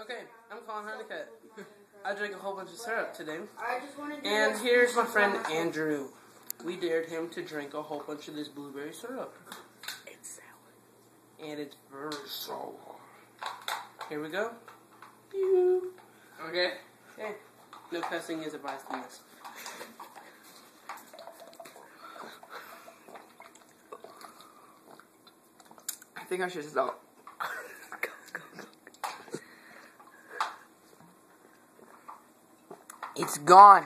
Okay, I'm Colin Honeycutt. I drank a whole bunch of syrup today. I just want to do And here's my friend Andrew. We dared him to drink a whole bunch of this blueberry syrup. It's sour. And it's very sour. Here we go. Pew. Okay. Okay. No cussing is advised in this. I think I should stop. It's gone.